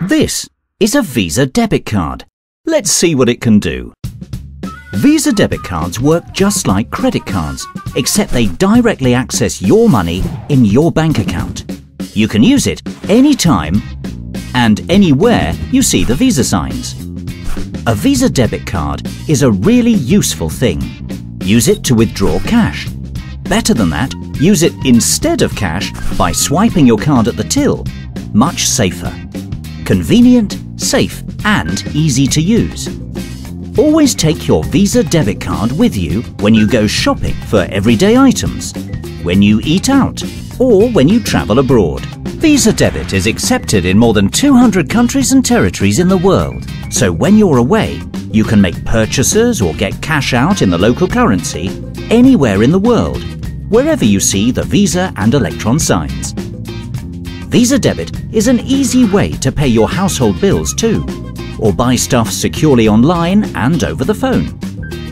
This is a Visa debit card. Let's see what it can do. Visa debit cards work just like credit cards, except they directly access your money in your bank account. You can use it anytime and anywhere you see the Visa signs. A Visa debit card is a really useful thing. Use it to withdraw cash. Better than that, use it instead of cash by swiping your card at the till. Much safer. Convenient, safe and easy to use. Always take your Visa debit card with you when you go shopping for everyday items, when you eat out, or when you travel abroad. Visa debit is accepted in more than 200 countries and territories in the world, so when you're away, you can make purchases or get cash out in the local currency anywhere in the world, wherever you see the Visa and Electron signs. Visa Debit is an easy way to pay your household bills too, or buy stuff securely online and over the phone.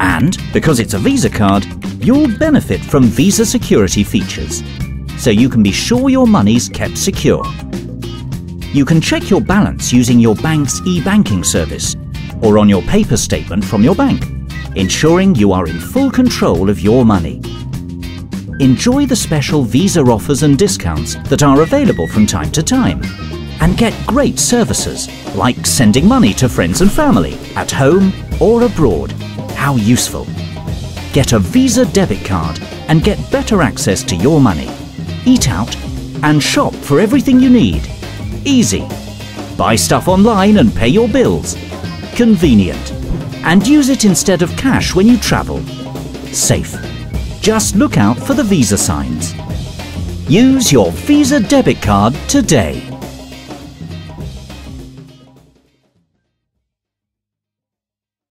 And because it's a Visa card, you'll benefit from Visa security features, so you can be sure your money's kept secure. You can check your balance using your bank's e-banking service or on your paper statement from your bank, ensuring you are in full control of your money. Enjoy the special Visa offers and discounts that are available from time to time. And get great services like sending money to friends and family at home or abroad. How useful! Get a Visa debit card and get better access to your money. Eat out and shop for everything you need. Easy. Buy stuff online and pay your bills. Convenient. And use it instead of cash when you travel. Safe. Just look out for the Visa signs. Use your Visa debit card today.